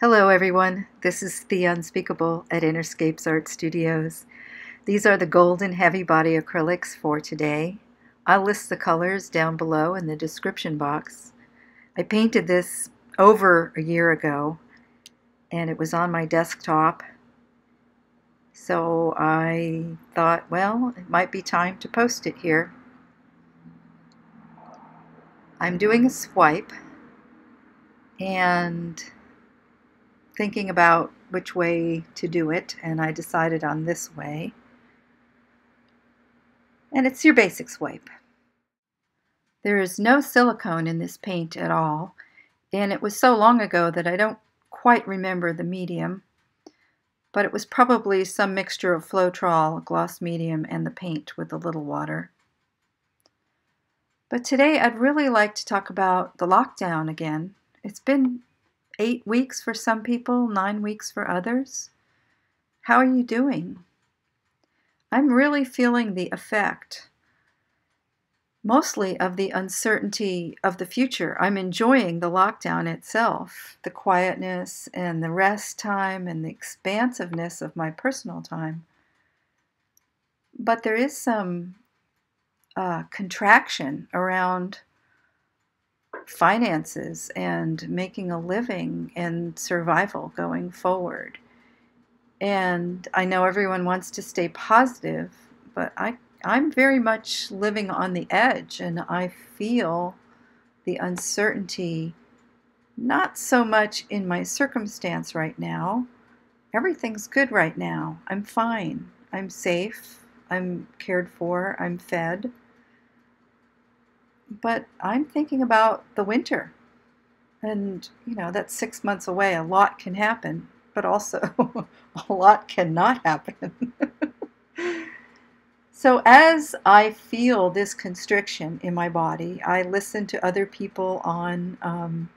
Hello everyone, this is The Unspeakable at Innerscapes Art Studios. These are the golden heavy body acrylics for today. I'll list the colors down below in the description box. I painted this over a year ago and it was on my desktop so I thought well it might be time to post it here. I'm doing a swipe and thinking about which way to do it and I decided on this way. And it's your basic swipe. There is no silicone in this paint at all and it was so long ago that I don't quite remember the medium but it was probably some mixture of Floetrol, gloss medium, and the paint with a little water. But today I'd really like to talk about the lockdown again. It's been eight weeks for some people, nine weeks for others. How are you doing? I'm really feeling the effect, mostly of the uncertainty of the future. I'm enjoying the lockdown itself, the quietness and the rest time and the expansiveness of my personal time. But there is some uh, contraction around finances and making a living and survival going forward. And I know everyone wants to stay positive, but I, I'm very much living on the edge and I feel the uncertainty not so much in my circumstance right now. Everything's good right now. I'm fine. I'm safe. I'm cared for. I'm fed but I'm thinking about the winter. And, you know, that's six months away. A lot can happen, but also a lot cannot happen. so, as I feel this constriction in my body, I listen to other people on um,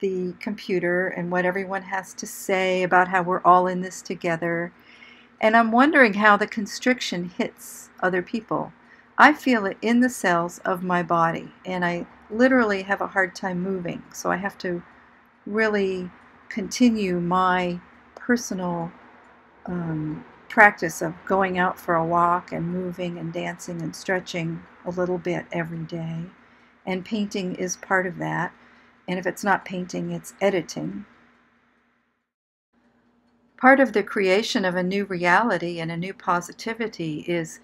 the computer and what everyone has to say about how we're all in this together. And I'm wondering how the constriction hits other people. I feel it in the cells of my body, and I literally have a hard time moving. So I have to really continue my personal um, practice of going out for a walk and moving and dancing and stretching a little bit every day. And painting is part of that. And if it's not painting, it's editing. Part of the creation of a new reality and a new positivity is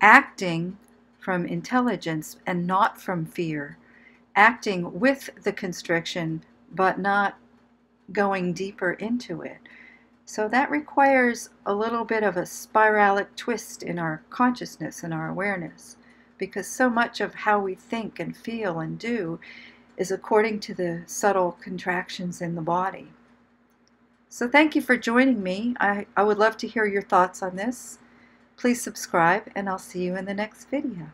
acting from intelligence and not from fear, acting with the constriction but not going deeper into it. So that requires a little bit of a spiralic twist in our consciousness and our awareness because so much of how we think and feel and do is according to the subtle contractions in the body. So thank you for joining me. I, I would love to hear your thoughts on this. Please subscribe and I'll see you in the next video.